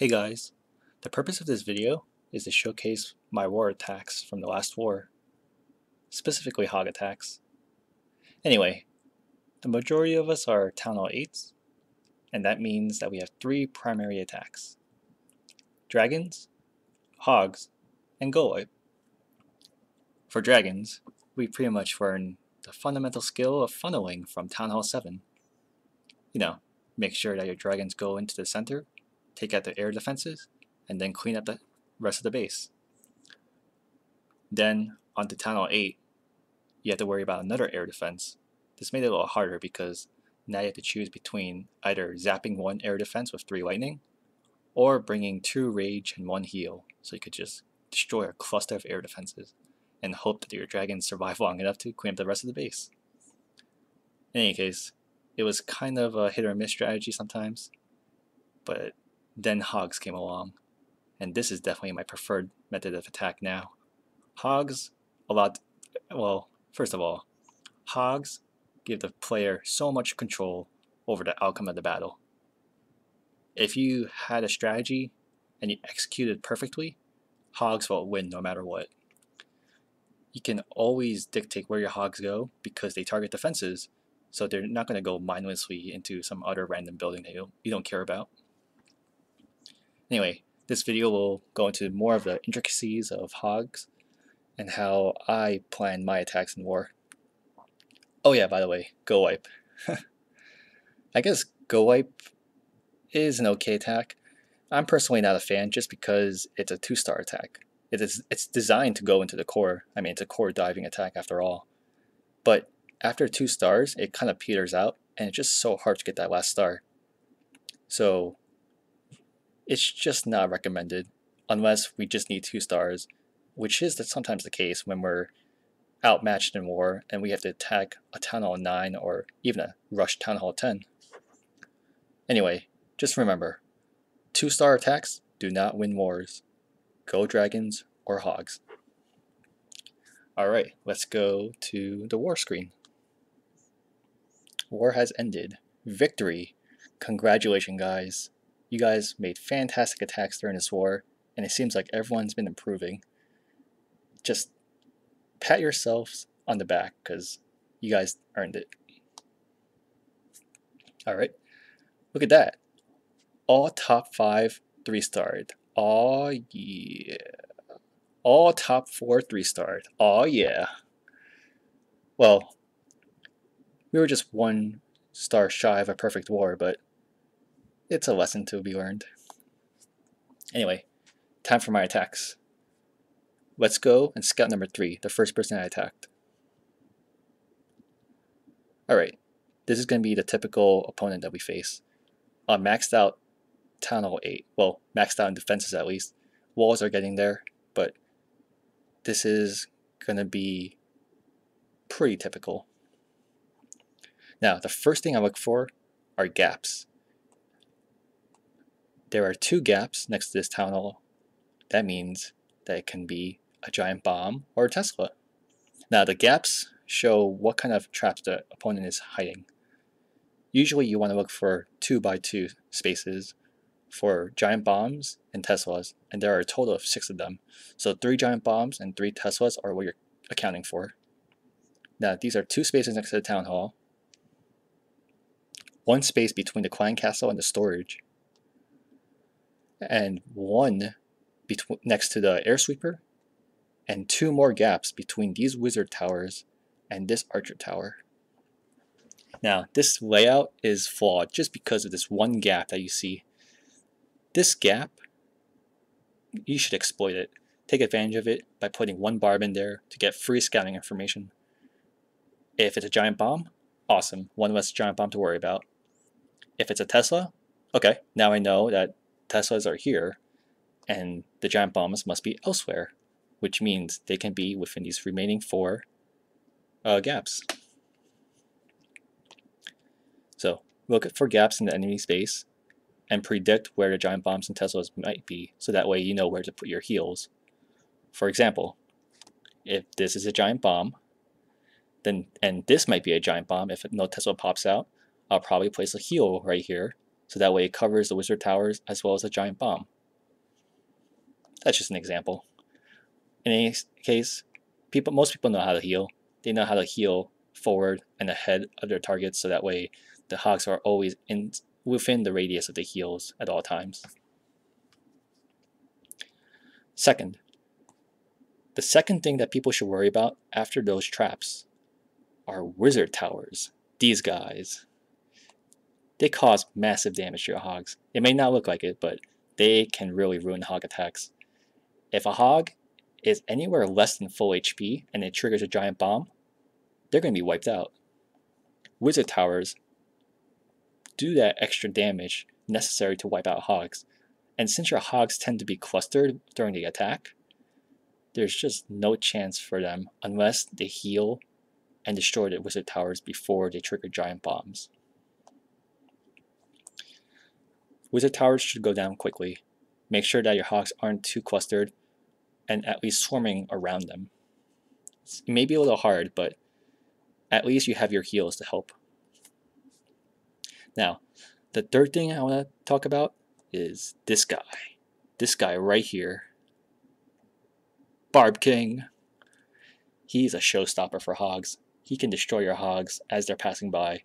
Hey guys, the purpose of this video is to showcase my war attacks from the last war, specifically hog attacks. Anyway, the majority of us are Town Hall 8s, and that means that we have three primary attacks. Dragons, Hogs, and Go Wipe. For Dragons, we pretty much learn the fundamental skill of funneling from Town Hall 7. You know, make sure that your dragons go into the center, take out the air defenses, and then clean up the rest of the base. Then, on to Town Hall 8, you have to worry about another air defense. This made it a little harder because now you have to choose between either zapping one air defense with 3 lightning, or bringing 2 rage and 1 heal, so you could just destroy a cluster of air defenses and hope that your dragons survive long enough to clean up the rest of the base. In any case, it was kind of a hit or miss strategy sometimes, but then Hogs came along, and this is definitely my preferred method of attack now. Hogs, a lot, well, first of all, Hogs give the player so much control over the outcome of the battle. If you had a strategy and you executed perfectly, Hogs will win no matter what you can always dictate where your hogs go because they target defenses, so they're not going to go mindlessly into some other random building that you don't, care about. Anyway, this video will go into more of the intricacies of hogs and how I plan my attacks in war. Oh yeah, by the way, Go Wipe. I guess Go Wipe is an okay attack. I'm personally not a fan just because it's a two-star attack. It is it's designed to go into the core. I mean, it's a core diving attack after all. But after two stars, it kind of peters out, and it's just so hard to get that last star. So it's just not recommended unless we just need two stars, which is sometimes the case when we're outmatched in war and we have to attack a Town Hall 9 or even a rush Town Hall 10. Anyway, just remember, two star attacks do not win wars. Go Dragons or Hogs. Alright, let's go to the war screen. War has ended. Victory! Congratulations, guys. You guys made fantastic attacks during this war, and it seems like everyone's been improving. Just pat yourselves on the back, because you guys earned it. Alright, look at that. All top 5 3-starred. Oh yeah. All top four three stars. Oh yeah. Well, we were just one star shy of a perfect war, but it's a lesson to be learned. Anyway, time for my attacks. Let's go and scout number three, the first person I attacked. Alright, this is going to be the typical opponent that we face. A maxed out Town Hall 8. Well, maxed out in defenses at least. Walls are getting there, but this is going to be pretty typical. Now, the first thing I look for are gaps. There are two gaps next to this town hall. That means that it can be a giant bomb or a Tesla. Now, the gaps show what kind of traps the opponent is hiding. Usually you want to look for 2 by 2 spaces for giant bombs and Teslas, and there are a total of six of them. So three giant bombs and three Teslas are what you're accounting for. Now, these are two spaces next to the town hall, one space between the clan castle and the storage, and one next to the air sweeper, and two more gaps between these wizard towers and this archer tower. Now, this layout is flawed just because of this one gap that you see this gap, you should exploit it. Take advantage of it by putting one barb in there to get free scouting information. If it's a giant bomb, awesome, one less giant bomb to worry about. If it's a Tesla, okay, now I know that Teslas are here and the giant bombs must be elsewhere, which means they can be within these remaining four uh, gaps. So look for gaps in the enemy space and predict where the giant bombs and Teslas might be, so that way you know where to put your heals. For example, if this is a giant bomb, then and this might be a giant bomb if no Tesla pops out, I'll probably place a heal right here so that way it covers the wizard towers as well as a giant bomb. That's just an example. In any case, people most people know how to heal. They know how to heal forward and ahead of their targets so that way the hogs are always in within the radius of the heals at all times. Second, the second thing that people should worry about after those traps are wizard towers. These guys. They cause massive damage to your hogs. It may not look like it, but they can really ruin hog attacks. If a hog is anywhere less than full HP and it triggers a giant bomb, they're going to be wiped out. Wizard towers do that extra damage necessary to wipe out hogs. And since your hogs tend to be clustered during the attack, there's just no chance for them unless they heal and destroy the wizard towers before they trigger giant bombs. Wizard towers should go down quickly. Make sure that your hogs aren't too clustered and at least swarming around them. It may be a little hard, but at least you have your heals to help. Now, the third thing I want to talk about is this guy. This guy right here. Barb King. He's a showstopper for hogs. He can destroy your hogs as they're passing by.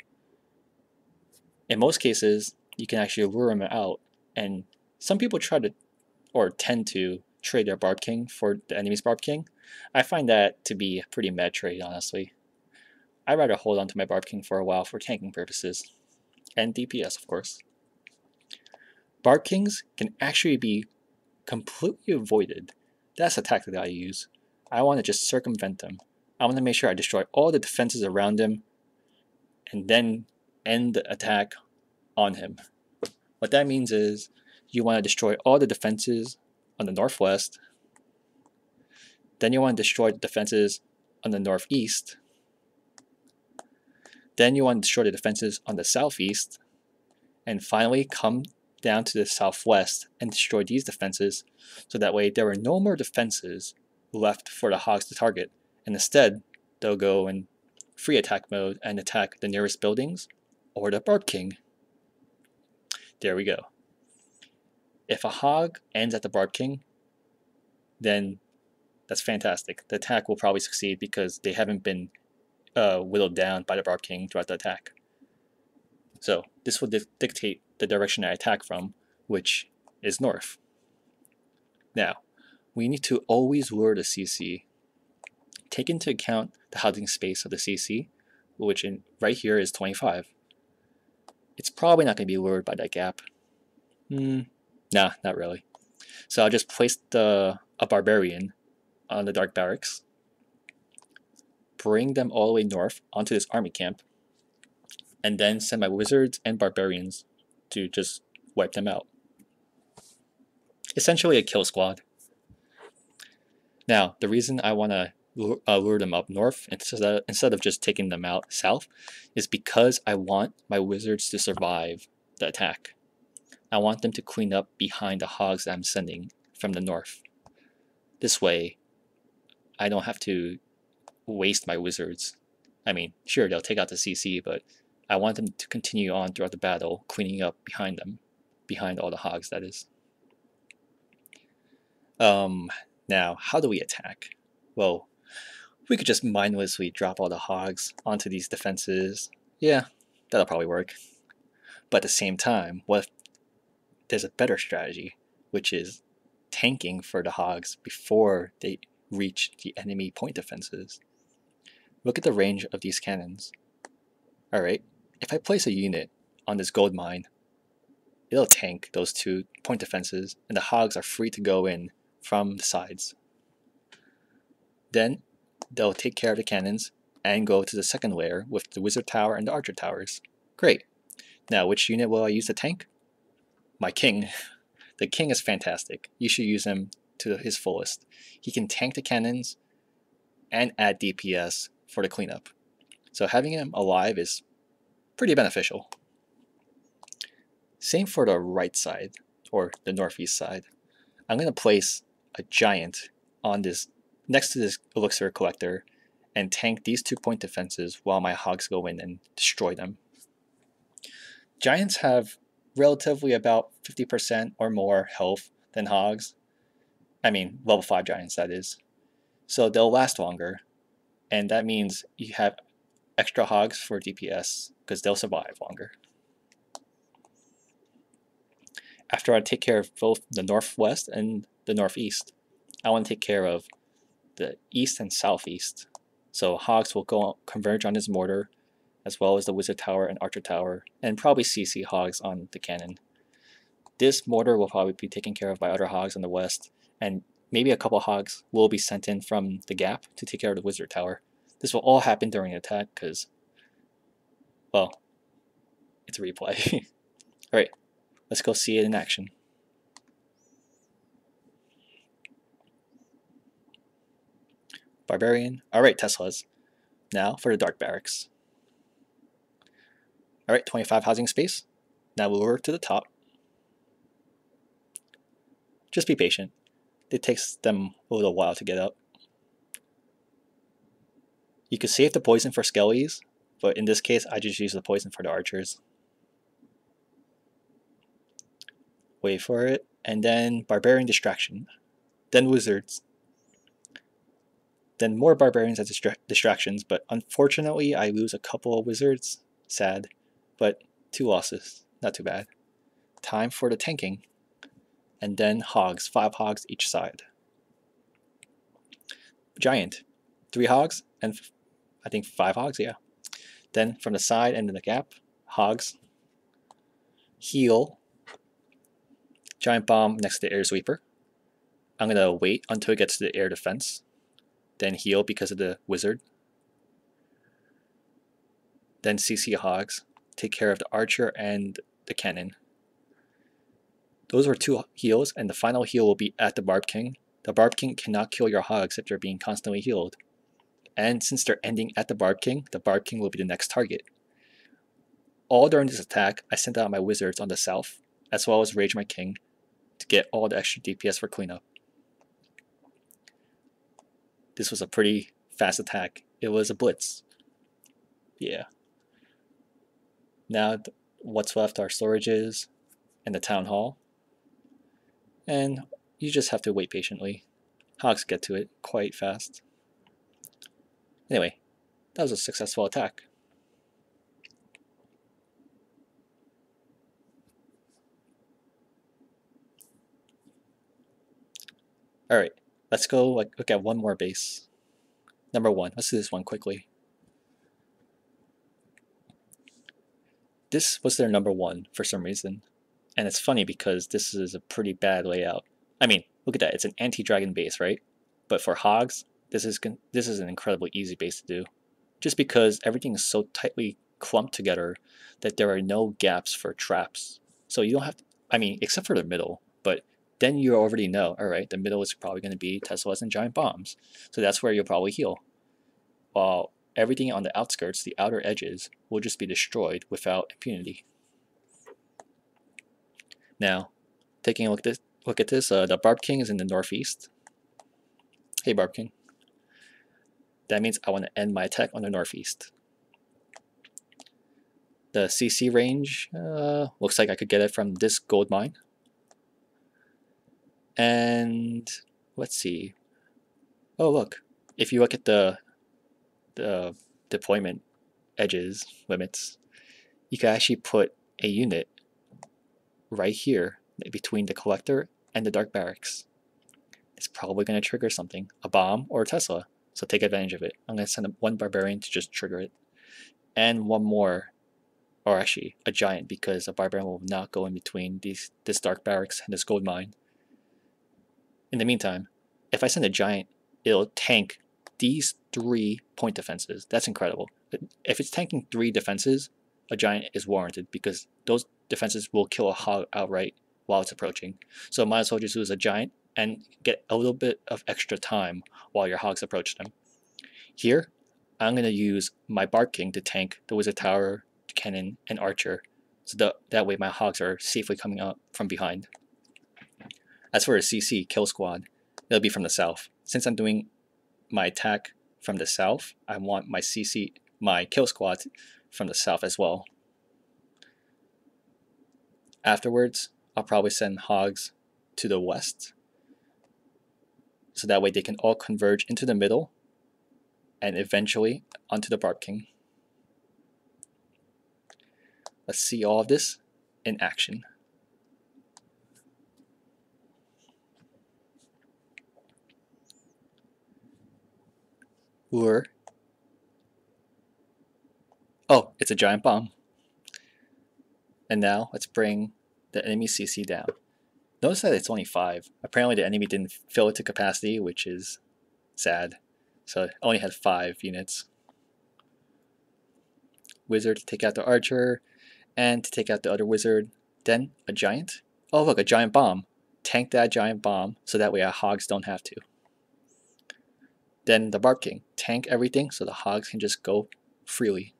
In most cases, you can actually lure them out, and some people try to, or tend to, trade their Barb King for the enemy's Barb King. I find that to be a pretty mad trade, honestly. I'd rather hold on to my Barb King for a while for tanking purposes. And DPS, of course. Barb Kings can actually be completely avoided. That's a tactic that I use. I want to just circumvent them. I want to make sure I destroy all the defenses around them and then end the attack on him. What that means is you want to destroy all the defenses on the northwest. Then you want to destroy the defenses on the northeast. Then you want to destroy the defenses on the southeast. And finally come down to the southwest and destroy these defenses so that way there are no more defenses left for the hogs to target. And instead, they'll go in free attack mode and attack the nearest buildings or the Barb King. There we go. If a hog ends at the Barb King, then that's fantastic. The attack will probably succeed because they haven't been uh, whittled down by the Barb King throughout the attack. So this will di dictate the direction I attack from, which is north. Now, we need to always lure the CC. Take into account the housing space of the CC, which in, right here is 25. It's probably not going to be lured by that gap. Hmm, nah, not really. So I'll just place the a barbarian on the Dark Barracks, bring them all the way north onto this army camp, and then send my wizards and barbarians to just wipe them out. Essentially a kill squad. Now, the reason I want to uh, lure them up north instead of, instead of just taking them out south is because I want my wizards to survive the attack. I want them to clean up behind the hogs I'm sending from the north. This way, I don't have to waste my wizards. I mean, sure, they'll take out the CC, but I want them to continue on throughout the battle, cleaning up behind them, behind all the hogs, that is. Um, now, how do we attack? Well, we could just mindlessly drop all the hogs onto these defenses. Yeah, that'll probably work. But at the same time, what if there's a better strategy, which is tanking for the hogs before they reach the enemy point defenses. Look at the range of these cannons. Alright, if I place a unit on this gold mine, it'll tank those two point defenses and the hogs are free to go in from the sides. Then they'll take care of the cannons and go to the second layer with the wizard tower and the archer towers. Great. Now which unit will I use to tank? My king. The king is fantastic. You should use him to his fullest. He can tank the cannons and add DPS for the cleanup. So having him alive is pretty beneficial. Same for the right side, or the northeast side. I'm going to place a giant on this next to this elixir collector and tank these two point defenses while my hogs go in and destroy them. Giants have relatively about 50% or more health than hogs. I mean, level 5 giants, that is. So they'll last longer, and that means you have extra hogs for DPS because they'll survive longer. After I take care of both the northwest and the northeast, I want to take care of the east and southeast. So hogs will go converge on his mortar, as well as the wizard tower and archer tower, and probably CC hogs on the cannon. This mortar will probably be taken care of by other hogs on the west, and maybe a couple hogs will be sent in from the gap to take care of the wizard tower. This will all happen during an attack because, well, it's a replay. Alright, let's go see it in action. Barbarian. Alright, Teslas. Now for the Dark Barracks. Alright, 25 housing space. Now we'll work to the top. Just be patient. It takes them a little while to get up. You could save the poison for skellies, but in this case I just use the poison for the archers. Wait for it, and then Barbarian Distraction. Then Wizards then more barbarians as distra distractions, but unfortunately I lose a couple of wizards. Sad, but two losses, not too bad. Time for the tanking. And then hogs, five hogs each side. Giant, three hogs, and I think five hogs, yeah. Then from the side and in the gap, hogs. Heal. Giant bomb next to the air sweeper. I'm gonna wait until it gets to the air defense then heal because of the wizard. Then CC Hogs, take care of the archer and the cannon. Those were two heals, and the final heal will be at the Barb King. The Barb King cannot kill your hogs if they're being constantly healed. And since they're ending at the Barb King, the Barb King will be the next target. All during this attack, I sent out my wizards on the south, as well as Rage My King, to get all the extra DPS for cleanup this was a pretty fast attack. It was a blitz. Yeah. Now what's left are storages and the town hall. And you just have to wait patiently. Hogs get to it quite fast. Anyway, that was a successful attack. Alright, Let's go like look at one more base. Number one. Let's do this one quickly. This was their number one for some reason. And it's funny because this is a pretty bad layout. I mean, look at that. It's an anti-dragon base, right? But for hogs, this is this is an incredibly easy base to do. Just because everything is so tightly clumped together that there are no gaps for traps. So you don't have to, I mean, except for the middle, then you already know, all right, the middle is probably going to be Teslas and giant bombs. So that's where you'll probably heal. While everything on the outskirts, the outer edges, will just be destroyed without impunity. Now, taking a look at this, look at this uh, the Barb King is in the northeast. Hey Barb King. That means I want to end my attack on the northeast. The CC range uh, looks like I could get it from this gold mine. And let's see. Oh, look. If you look at the, the deployment edges, limits, you can actually put a unit right here between the collector and the dark barracks. It's probably going to trigger something, a bomb or a Tesla. So take advantage of it. I'm going to send one barbarian to just trigger it. And one more, or actually a giant, because a barbarian will not go in between these this dark barracks and this gold mine. In the meantime, if I send a giant, it'll tank these three point defenses. That's incredible. If it's tanking three defenses, a giant is warranted because those defenses will kill a hog outright while it's approaching. So might as well just use a giant and get a little bit of extra time while your hogs approach them. Here, I'm going to use my Barb King to tank the Wizard Tower, Cannon, and Archer, so that, that way my hogs are safely coming up from behind. As for a CC kill squad, it'll be from the south. Since I'm doing my attack from the south, I want my CC, my kill squad from the south as well. afterwards, I'll probably send hogs to the west. So that way they can all converge into the middle and eventually onto the Barb King. Let's see all of this in action. Oh, it's a giant bomb. And now let's bring the enemy CC down. Notice that it's only 5. Apparently the enemy didn't fill it to capacity, which is sad. So it only had 5 units. Wizard to take out the archer, and to take out the other wizard. Then a giant. Oh look, a giant bomb. Tank that giant bomb, so that way our hogs don't have to. Then the Barb King. Tank everything so the hogs can just go freely.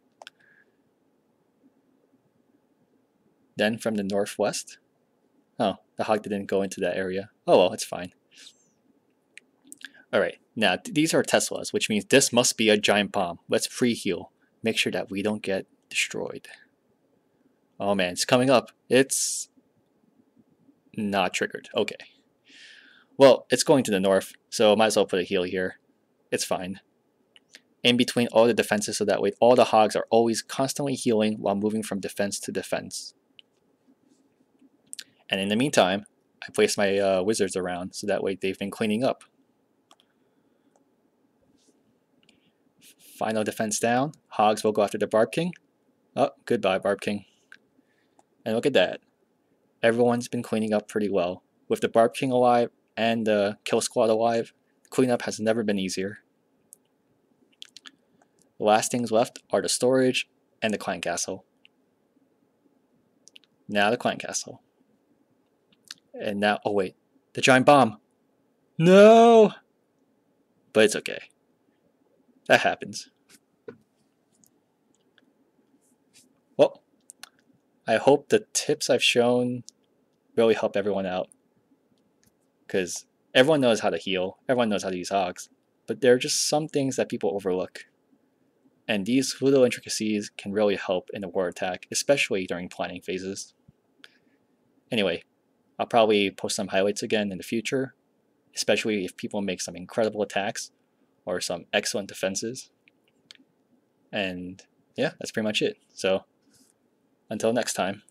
Then from the northwest. Oh, the hog didn't go into that area. Oh well, it's fine. Alright, now these are Teslas, which means this must be a giant bomb. Let's pre-heal. Make sure that we don't get destroyed. Oh man, it's coming up. It's not triggered. Okay. Well, it's going to the north, so might as well put a heal here. It's fine. In between all the defenses so that way all the hogs are always constantly healing while moving from defense to defense. And in the meantime, I place my uh, wizards around so that way they've been cleaning up. Final defense down. Hogs will go after the Barb King. Oh, goodbye, Barb King. And look at that. Everyone's been cleaning up pretty well. With the Barb King alive and the Kill Squad alive, cleanup has never been easier. The last things left are the storage and the clan castle. Now the clan castle. And now, oh wait, the giant bomb. No! But it's okay. That happens. Well, I hope the tips I've shown really help everyone out. Because everyone knows how to heal, everyone knows how to use hogs, but there are just some things that people overlook. And these little intricacies can really help in a war attack, especially during planning phases. Anyway, I'll probably post some highlights again in the future, especially if people make some incredible attacks or some excellent defenses. And yeah, that's pretty much it. So until next time.